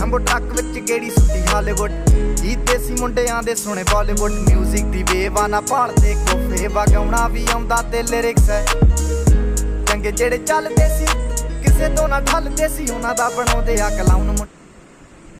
ਲੰਬੋ truck ਵਿੱਚ ਗੇੜੀ ਸੁੱਟੀ Hollywood. ਜੀ ਦੇਸੀ ਮੁੰਡਿਆਂ ਦੇ ਸੁਣੇ ਬਾਲੀਵੁੱਡ। 뮤직 ਦੀ ਵੇਵਾ ਨਾ ਭਾਲਦੇ ਕੋਫੇ ਵਗਾਉਣਾ ਵੀ ਆਉਂਦਾ ਤੇ ਲਿਰਿਕਸ ਹੈ ਚੰਗੇ ਜਿਹੜੇ ਚੱਲਦੇ ਸੀ, ਕਿਸੇ ਤੋਂ ਨਾ ਠੱਲਦੇ ਸੀ, ਉਹਨਾਂ ਦਾ ਬਣਾਉਂਦੇ ਆ ਕਲਾਉਨ ਮੁੰਡੇ